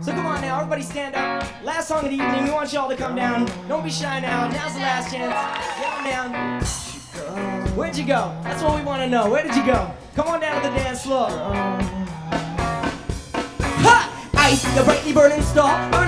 So come on now, everybody stand up. Last song of the evening, we want y'all to come down. Don't be shy now, now's the last chance. Get on down. Where'd you go? That's what we want to know. Where did you go? Come on down to the dance floor. Ha! Ice, the brightly burning star, burning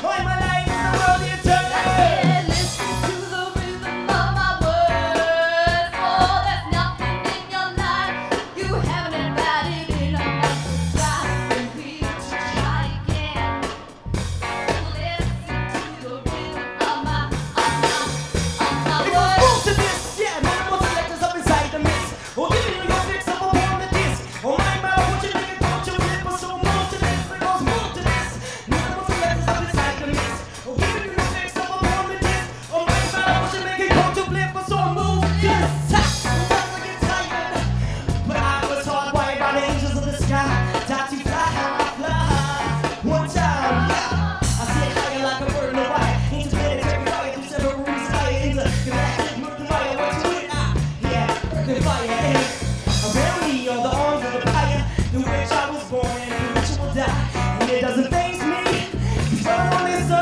only so